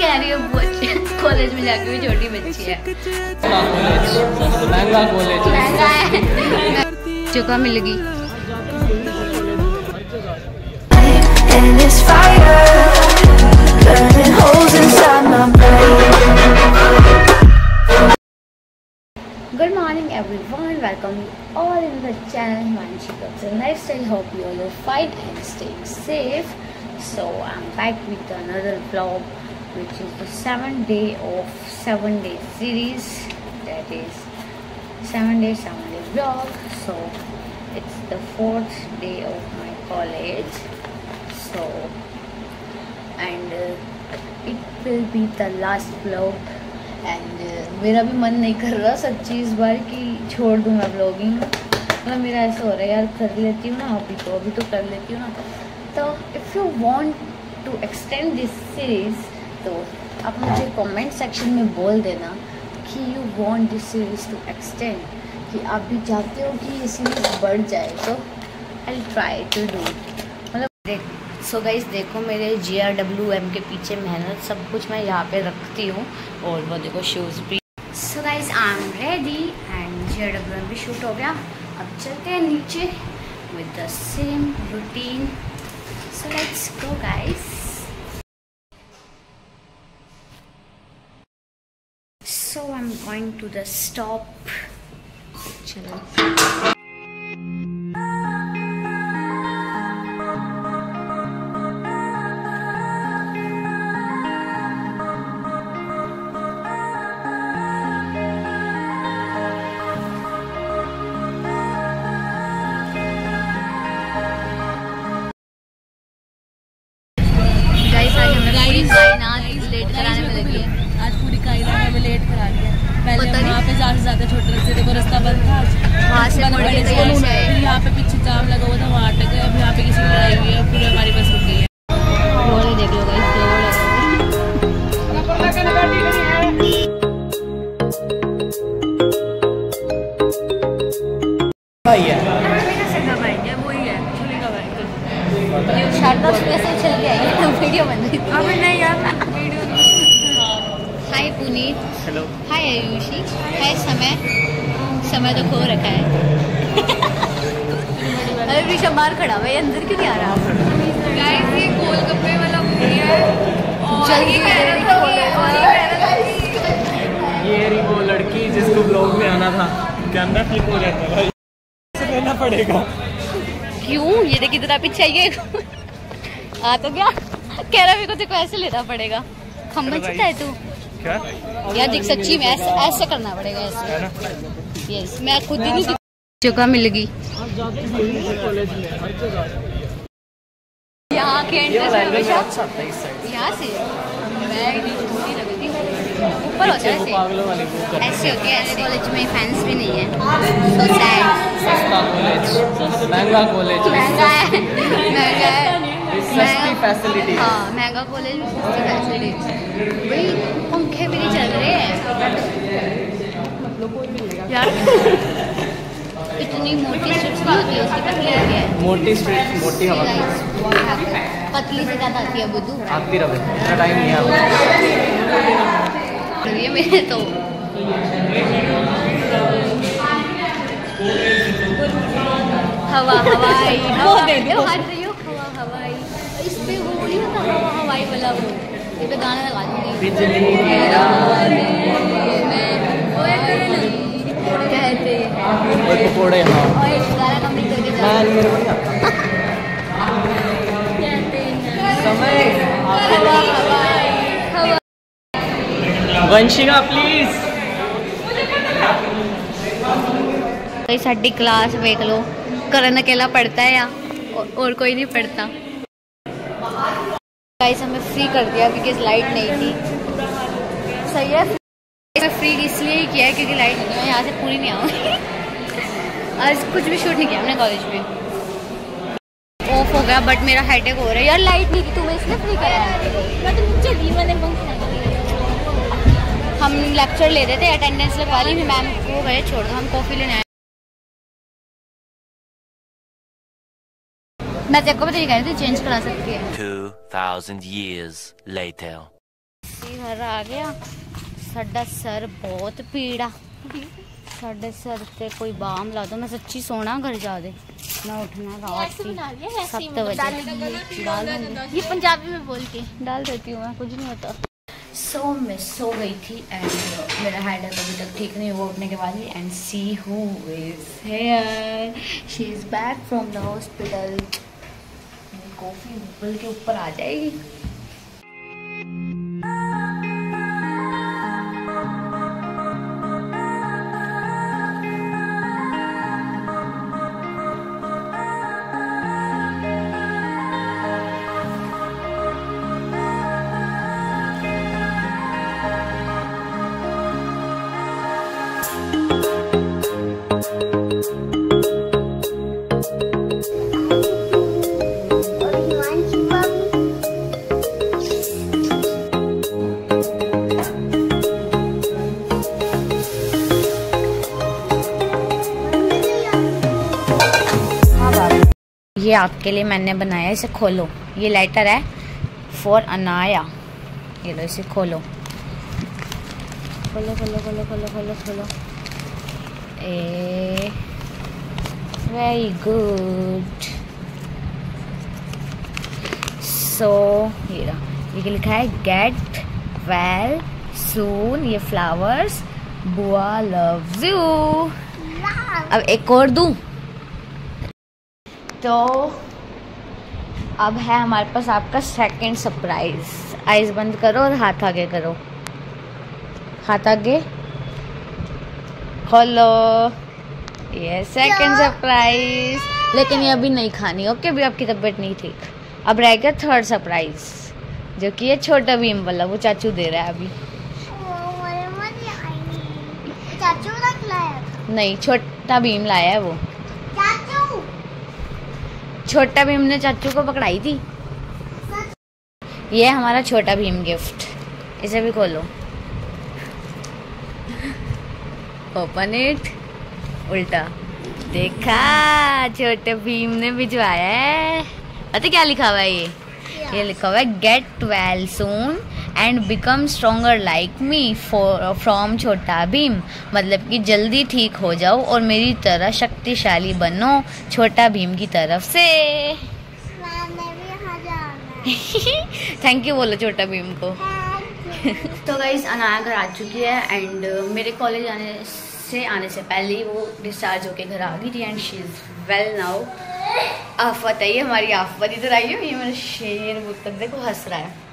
कह रही है कॉलेज में जाके भी छोटी बच्ची है महँगा कॉलेज महँगा है चुका मिलेगी And. Good morning everyone, welcome you all in the channel Manshi Culture Lifestyle. Hope you all are fine and staying safe. So I'm back with another vlog which is the seventh day of seven day series that is seven day seven day vlog. So it's the fourth day of my college. So and uh, it will be the last vlog and मेरा भी मन नहीं कर रहा सच्ची इस बार कि छोड़ दूँ मैं ब्लॉगिंग मतलब मेरा ऐसा हो रहा है यार कर लेती हूँ ना अभी तो अभी तो कर लेती हूँ ना तो if you want to extend this series तो आप मुझे कमेंट सेक्शन में बोल देना कि you want this series to extend कि आप भी चाहते हो कि ये सीरीज़ बढ़ जाए तो आई ट्राई टू डू मतलब देख सो गाइस देखो मेरे जी आर डब्ल्यू एम के पीछे मेहनत सब कुछ मैं यहाँ पे रखती हूँ और वो देखो शूज़ भी। So guys I am ready and G R W M भी शूट हो गया। अब चलते हैं नीचे with the same routine so let's go guys so I am going to the stop वहाँ पे ज़्यादा से ज़्यादा छोटे रास्ते देखो रास्ता बंद था। वहाँ से आए। फिर यहाँ पे पीछे जाम लगा हुआ था वहाँ अटक गए अब यहाँ पे किसी की लड़ाई हुई है फिर हमारी बस रुक गई है देख लो गाइस भाई है ये शारदा स्पेशल चल के आई है वीडियो बन रही थी अभी नहीं यार hi Puneet hello hi Ayushi hi समय समय तो खो रखा है अरे ऋषभ बाहर खड़ा हुआ है अंदर क्यों नहीं आ रहा? गाइस ये गोलगप्पे वाला है। और ये कह रहा था कि- ये कह रहा वो लड़की जिसको ब्लॉग में आना था। कैमरा फ्लिप हो जाता है भाई। इसे लेना पड़ेगा। क्यों? ये देख इधर पीछे आइए। आ तो क्या कह रहा मेरे को को ऐसे लेना पड़ेगा। है तू। क्या? यार देख सच्ची में ऐसे ऐसे करना पड़ेगा ऐसे। यस मैं खुद ही नहीं जगह मिल गई। कॉलेज में हर जगह यहाँ के एंट्रेंस अच्छा है। यहाँ से मैं ऊपर है ऐसे। पागलों वाली ऐसे होती है ऐसे कॉलेज में फैंस भी नहीं है। सैड महँगा कॉलेज महँगा है। महँगा है। सस्ती फैसिलिटी हाँ। महँगा कॉलेज में सस्ती फैसिलिटी भाई पंखे भी नहीं चल रहे हैं। यार। इतनी मोटी स्ट्रिप्स नहीं होती है? उसकी पतली होती है? मोटी स्ट्रीट मोटी हवा। पतली से ज़्यादा आती है बुद्धू आती रहे। इतना टाइम नहीं आता ये मेरे तो। हवा हवाई। हवा दे दो हाथ रही हो हवा हवाई। इस पे वो नहीं होता हवा हवाई वाला वो। ये पे गाना लगा दूँगी। बिजली मैं मेरे को नहीं आता वंशिका प्लीज़ कई साडी क्लास देख लो। करण अकेला पढ़ता है या? और, कोई नहीं पढ़ता। गाइस हमें फ्री कर दिया बिकॉज़ लाइट नहीं थी। सही है फ्री इसलिए ही किया है क्योंकि लाइट नहीं मैं यहाँ से पूरी नहीं आऊँगी। आज कुछ भी शूट नहीं किया हमने कॉलेज में। ऑफ़ हो गया बट मेरा हेडेक हो रहा है। यार लाइट नहीं थी तुम्हें इसलिए फ्री कराया हम लेक्चर ले रहे थे अटेंडेंस लगवा ली मैम को गए छोड़ दो हम कॉफ़ी लेने आए। मैं तेरे को भी रही थी चेंज करा सकती है। 2000 years later घर आ गया। साडा सर बहुत पीड़ा। साढ़े सर से कोई बाम ला दो मैं सच्ची सोना घर जा दे। मैं उठना रात की सत्त मतलब बजे। डाल ये पंजाबी में बोल के। डाल देती हूँ मैं कुछ नहीं होता। सो so, मैं सो गई थी एंड uh, मेरा हेड अप अभी तक ठीक नहीं हुआ उठने के बाद ही and see who is here she is back from the hospital coffee bull के ऊपर आ जाएगी। ये आपके लिए मैंने बनाया इसे खोलो। ये लाइटर है फॉर अनाया ये लो इसे खोलो। खोलो खोलो खोलो खोलो खोलो खोलो। ए वेरी गुड सो ये रहा। ये लिखा है? गेट वेल सून ये फ्लावर्स बुआ लव्स यू अब एक और दूँ। तो अब है हमारे पास आपका सेकंड सरप्राइज़ आइज़ बंद करो और हाथ आगे करो. हाथ आगे. खोलो. ये सेकंड सरप्राइज़ लेकिन ये अभी नहीं खानी ओके अभी आपकी तबीयत नहीं ठीक. अब रह गया थर्ड सरप्राइज़ जो कि ये छोटा भीम वाला वो चाचू दे रहा है अभी. चाचू नहीं छोटा भीम लाया है वो. छोटा भीम ने चाचू को पकड़ाई थी? ये हमारा छोटा भीम गिफ्ट। इसे भी खोलो। ओपन इट उल्टा। देखा छोटे भीम ने भिजवाया है। पता क्या लिखा हुआ है ये? ये लिखा हुआ है get well soon and become stronger like me for from Chhota Bheem. मतलब कि जल्दी ठीक हो जाओ और मेरी तरह शक्तिशाली बनो छोटा भीम की तरफ़ से। थैंक यू बोलो छोटा भीम को। तो गाइज़ अनाया घर आ चुकी है एंड मेरे कॉलेज आने से आने से पहले ही वो डिस्चार्ज होके घर आ गई थी and she is well now आफत है हमारी आफत। इधर आई है ये मेरा शेर बुतक देखो हंस रहा है।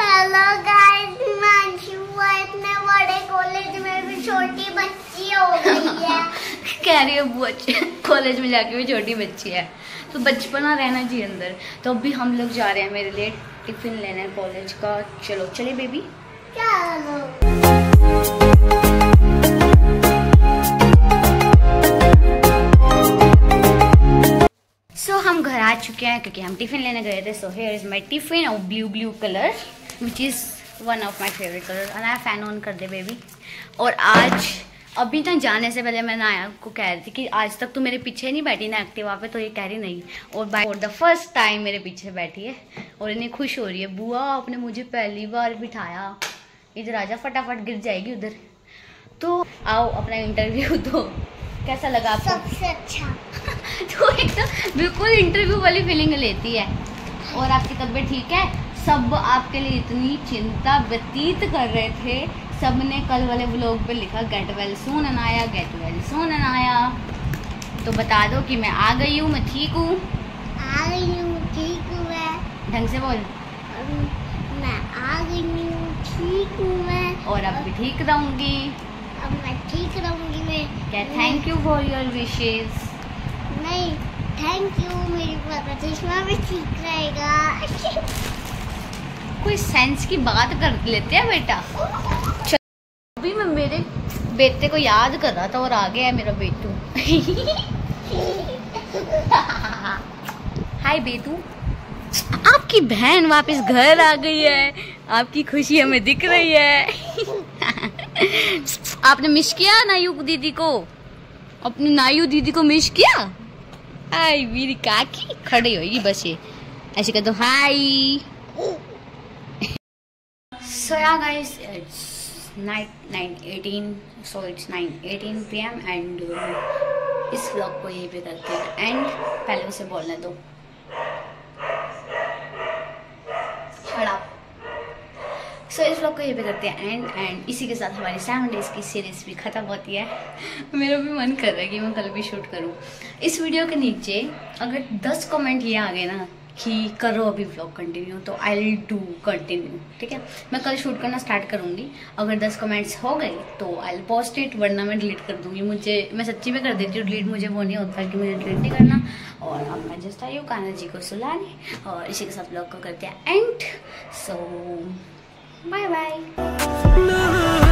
हेलो गाइस मानशु इतने बड़े कॉलेज में भी छोटी बच्ची हो गई है। कह रही है बुआ कॉलेज में जाके भी छोटी बच्ची है। तो बचपना रहना चाहिए अंदर। तो अभी हम लोग जा रहे हैं मेरे लिए टिफ़िन लेने कॉलेज का। चलो चले बेबी चलो। सो हम घर आ चुके हैं क्योंकि हम टिफ़िन लेने गए थे। So here is my tiffin और blue blue colour which is one of my favourite colour Anaya fan on कर दे बेबी और आज अभी तक जाने से पहले मैं नाया को कह रही थी कि आज तक तो मेरे पीछे नहीं बैठी ना एक्टिवा पे तो ये कह रही नहीं. और bye for the first time मेरे पीछे बैठी है और इन्हें खुश हो रही है। बुआ आपने मुझे पहली बार बिठाया। इधर आजा फटाफट गिर जाएगी उधर। तो आओ अपना इंटरव्यू दो। कैसा लगा आपको? सबसे अच्छा। तो एकदम बिल्कुल इंटरव्यू वाली फीलिंग लेती है। और आपकी तबीयत ठीक है? सब आपके लिए इतनी चिंता व्यतीत कर रहे थे। सबने कल वाले ब्लॉग पे लिखा get well soon Anaya get well soon Anaya. तो बता दो कि मैं आ गई हूँ मैं ठीक हूँ? आ गई हूँ ठीक हूँ मैं। ढंग से बोल। मैं आ गई हूँ ठीक हूँ मैं। और अब भी ठीक रहूँगी। अब मैं ठीक रहूँगी मैं क्या thank you for your wishes नहीं थैंक यू मेरी चश्मा भी ठीक रहेगा। कोई सेंस की बात कर लेते हैं बेटा? अभी मैं मेरे बेटे को याद कर रहा था और आ गया है मेरा बेटू। हाय बेटू। आपकी बहन वापस घर आ गई है। आपकी खुशी हमें दिख रही है। आपने मिस किया नायू दीदी को? अपनी नायू दीदी को मिस किया? हाय मेरी काकी खड़ी होगी बस ये। ऐसे कह दो hi So yeah, guys, it's night 9:18. So it's 9:18 p.m. and uh, इस व्लॉग को यहीं पे करते हैं। एंड पहले उसे बोलने दो। सो इस व्लॉग को यहीं पे करते हैं। एंड एंड इसी के साथ हमारी सेवन डेज़ की सीरीज़ भी ख़त्म होती है। मेरा भी मन कर रहा है कि मैं कल भी शूट करूँ। इस वीडियो के नीचे अगर दस कमेंट ये आ गए ना कि करो अभी व्लॉग कंटिन्यू तो आई विल डू कंटिन्यू ठीक है? मैं कल शूट करना स्टार्ट करूँगी। अगर दस कमेंट्स हो गए तो आई विल पोस्ट इट वरना मैं डिलीट कर दूँगी। मुझे, मैं सच्ची में कर देती हूँ डिलीट मुझे वो नहीं होता कि मुझे डिलीट नहीं करना। और अब मैं जस्ट आई हूँ कान्हा जी को सुलाने, और इसी के साथ ब्लॉग को करते हैं एंड सो बाय बाय